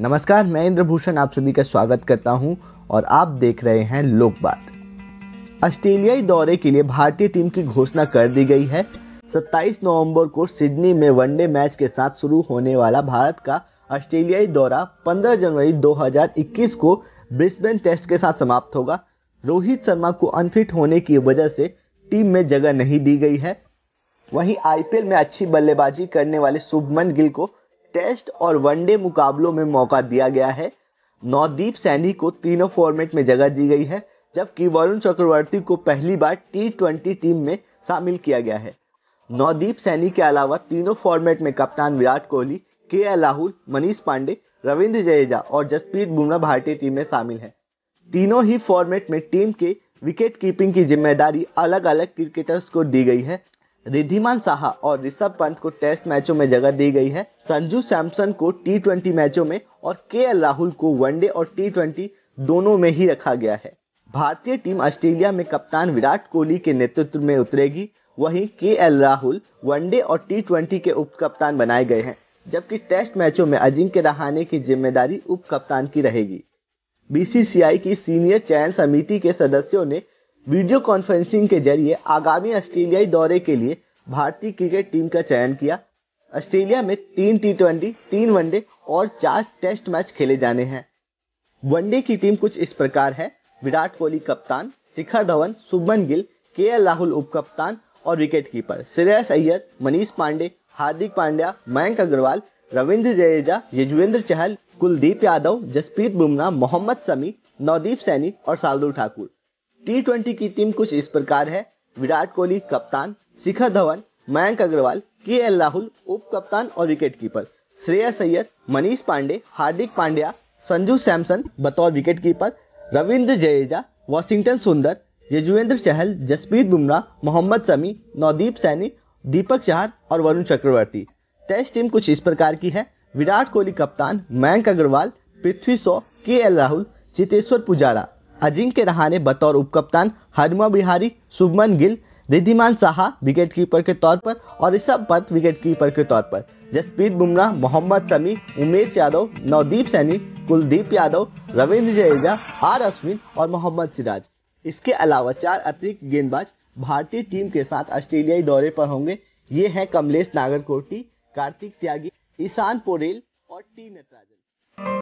नमस्कार, मैं इंद्रभूषण, आप सभी का स्वागत करता हूँ और आप देख रहे हैं लोक बात ऑस्ट्रेलियाई दौरे के लिए भारतीय टीम की घोषणा कर दी गई है। 27 नवंबर को सिडनी में वनडे मैच के साथ शुरू होने वाला भारत का ऑस्ट्रेलियाई दौरा 15 जनवरी 2021 को ब्रिस्बेन टेस्ट के साथ समाप्त होगा। रोहित शर्मा को अनफिट होने की वजह से टीम में जगह नहीं दी गई है। वहीं आईपीएल में अच्छी बल्लेबाजी करने वाले शुभमन गिल को टेस्ट और वनडे मुकाबलों में मौका दिया गया है। नवदीप सैनी को तीनों फॉर्मेट में जगह दी गई है, जबकि वरुण चक्रवर्ती को पहली बार टी ट्वेंटी टीम में शामिल किया गया है। नवदीप सैनी के अलावा तीनों फॉर्मेट में कप्तान विराट कोहली, के एल राहुल, मनीष पांडे, रविंद्र जडेजा और जसप्रीत बुमराह भारतीय टीम में शामिल है। तीनों ही फॉर्मेट में टीम के विकेट कीपिंग की ज़िम्मेदारी अलग अलग क्रिकेटर्स को दी गई है। रिद्धिमान साहा और ऋषभ पंत को टेस्ट मैचों में जगह दी गई है। संजू सैमसन को टी मैचों में और के राहुल को वनडे और टी दोनों में ही रखा गया है। भारतीय टीम ऑस्ट्रेलिया में कप्तान विराट कोहली के नेतृत्व में उतरेगी। वहीं K L Rahul one day और टी के उप कप्तान बनाए गए हैं, जबकि टेस्ट मैचों में अजिंक्य रहाने की ज़िम्मेदारी उप कप्तान की रहेगी। बीसीसीआई की सीनियर चयन समिति के सदस्यों ने वीडियो कॉन्फ्रेंसिंग के ज़रिए आगामी ऑस्ट्रेलियाई दौरे के लिए भारतीय क्रिकेट टीम का चयन किया। ऑस्ट्रेलिया में तीन टी ट्वेंटी तीन वनडे और चार टेस्ट मैच खेले जाने हैं। वनडे की टीम कुछ इस प्रकार है। विराट कोहली कप्तान, शिखर धवन, शुभमन गिल, के एल राहुल उप कप्तान और विकेट कीपर श्रेयस अय्यर, मनीष पांडे, हार्दिक पांड्या, मयंक अग्रवाल, रविंद्र जडेजा, यजुवेंद्र चहल, कुलदीप यादव, जसप्रीत बुमराह, मोहम्मद समी नवदीप सैनी और सालदू ठाकुर। टी ट्वेंटी की टीम कुछ इस प्रकार है। विराट कोहली, कप्तान। शिखर धवन, मयंक अग्रवाल, के एल राहुल उप कप्तान और विकेट कीपर श्रेयस अय्यर, मनीष पांडे, हार्दिक पांड्या, संजू सैमसन, बतौर wicket keeper Ravindra Jadeja, Washington Sundar, Yuzvendra Chahal, Jasprit Bumrah, Mohammed Shami, Navdeep Saini, Deepak Chahar और वरुण चक्रवर्ती। टेस्ट टीम कुछ इस प्रकार की है। विराट कोहली, कप्तान। Mayank Agarwal, Prithvi Shaw, K L Rahul Cheteshwar Pujara. अजिंक्य रहाने बतौर उपकप्तान हनुमा बिहारी, शुभमन गिल, रिद्धिमान साहा विकेट कीपर के तौर पर और ऋषभ पंत विकेट कीपर के तौर पर। जसप्रीत बुमराह, मोहम्मद समी, उमेश यादव, नवदीप सैनी, कुलदीप यादव, रविंद्र जडेजा, आर अश्विन और मोहम्मद सिराज। इसके अलावा चार अतिरिक्त गेंदबाज भारतीय टीम के साथ ऑस्ट्रेलियाई दौरे पर होंगे। ये हैं कमलेश नागरकोटी, कार्तिक त्यागी, ईशान पोरेल और टी नटराजन।